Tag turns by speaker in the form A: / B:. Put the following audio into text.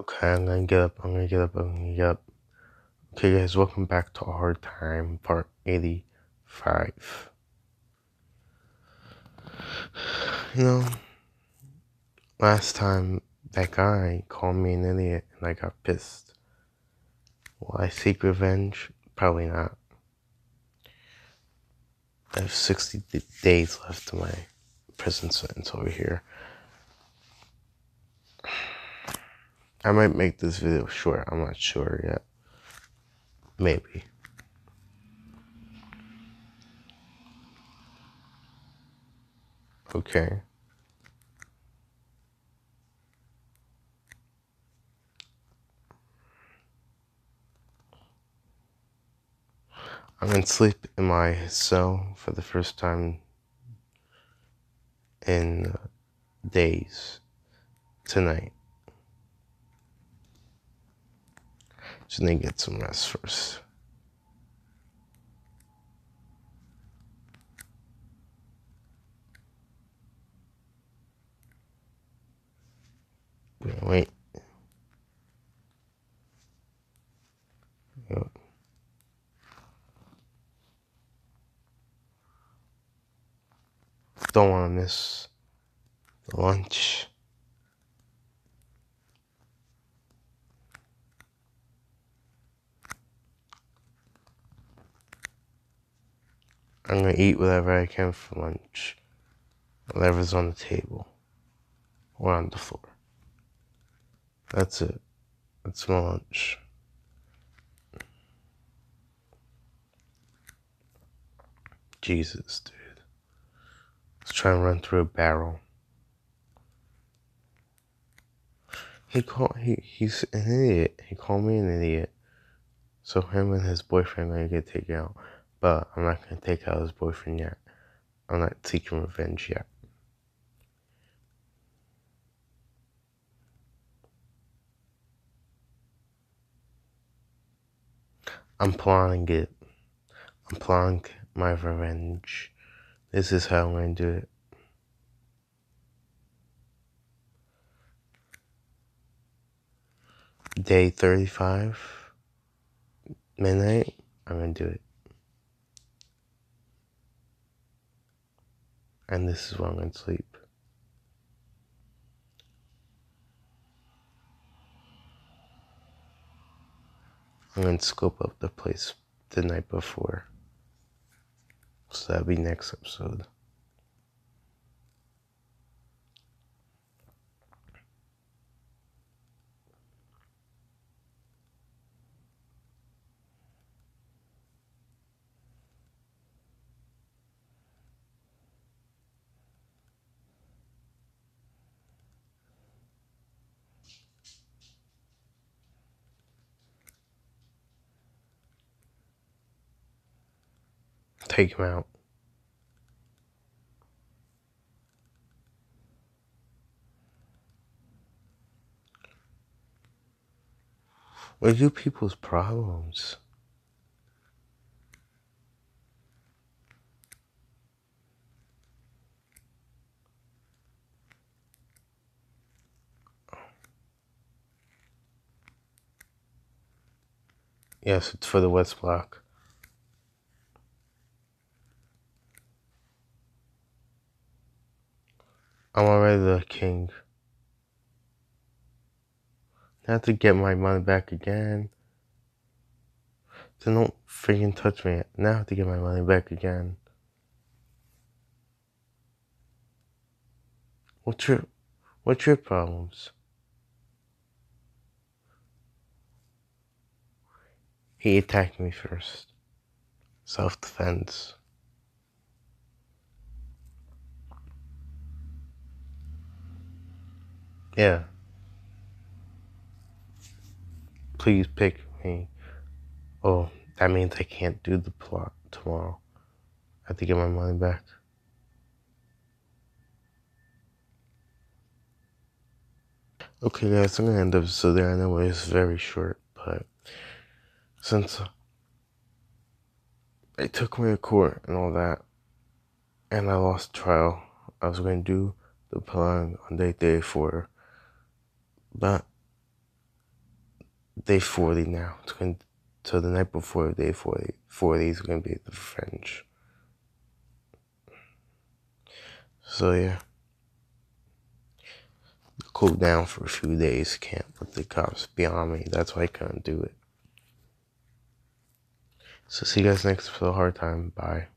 A: Okay, I'm gonna get up, I'm gonna get up, I'm gonna get up. Okay, guys, welcome back to Hard Time, part 85. You know, last time that guy called me an idiot and I got pissed. Will I seek revenge? Probably not. I have 60 days left of my prison sentence over here. I might make this video short. I'm not sure yet. Maybe. Okay. I'm gonna sleep in my cell for the first time in uh, days tonight. Just need to get some rest first. Wait. Yep. Don't want to miss the lunch. I'm gonna eat whatever I can for lunch, whatever's on the table or on the floor. That's it. That's my lunch. Jesus, dude. Let's try and run through a barrel. He called he he's an idiot. He called me an idiot. So him and his boyfriend are gonna get taken out. But I'm not gonna take out his boyfriend yet. I'm not seeking revenge yet. I'm planning it. I'm planning my revenge. This is how I'm gonna do it. Day 35, midnight, I'm gonna do it. And this is where I'm gonna sleep. I'm gonna scope up the place the night before. So that'll be next episode. Take him out. What are you people's problems? Yes, it's for the West Block. I'm already the king. I have to get my money back again. So don't freaking touch me. Now I have to get my money back again. What's your what's your problems? He attacked me first. Self defense. Yeah. Please pick me. Oh, that means I can't do the plot tomorrow. I have to get my money back. Okay, guys, I'm gonna end up so there. I know it's very short, but since they took me to court and all that, and I lost trial, I was gonna do the plan on day day four but day 40 now. It's going to, so the night before day 40, 40 is going to be the French. So yeah. Cool down for a few days, can't let the cops be on me. That's why I couldn't do it. So see you guys next for the hard time. Bye.